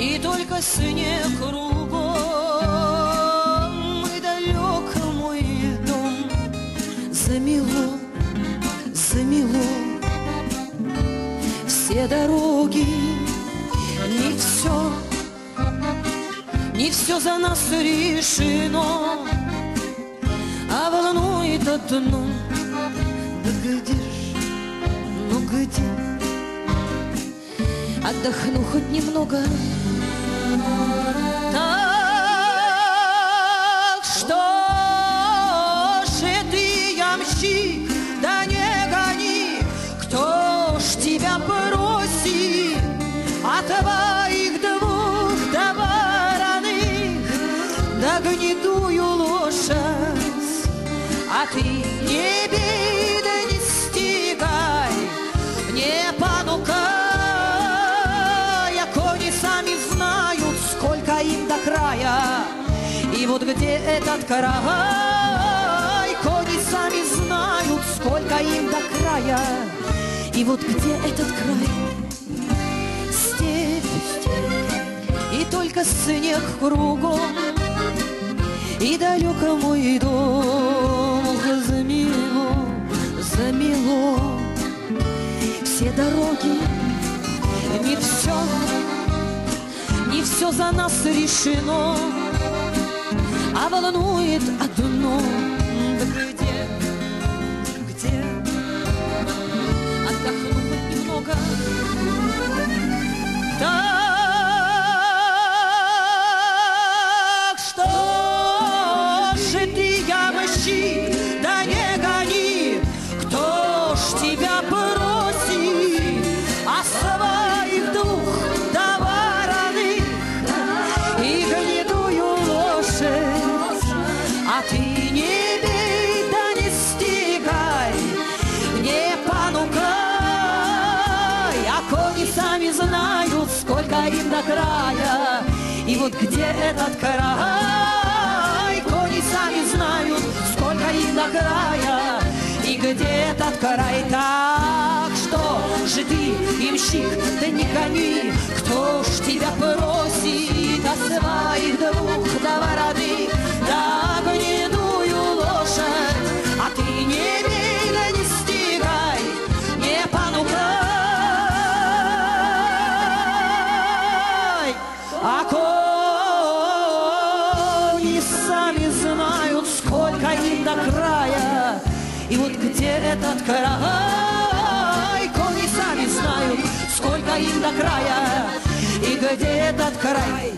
И только снег кругом И далек мой дом. Замело, замело Все дороги, не все Не все за нас решено А волнует одно Да где ж, ну где? Отдохну хоть немного. Так что же ты, ямщик, да не гони, кто ж тебя просит, а твоих двух да вороных, да гнедую а ты не бей, вот где этот край, кони сами знают, сколько им до края. И вот где этот край, степь, и только снег кругом, и далеко мой дом замело, замело. Все дороги, не все, не все за нас решено, а волнует одно. Да края. И вот где этот край, кони сами знают, сколько им до края. И где этот край, так что же ты, имщик, да не гони, кто ж тебя просит, а своих двух и вот где этот край, кони сами знают, сколько им до края, и где этот край.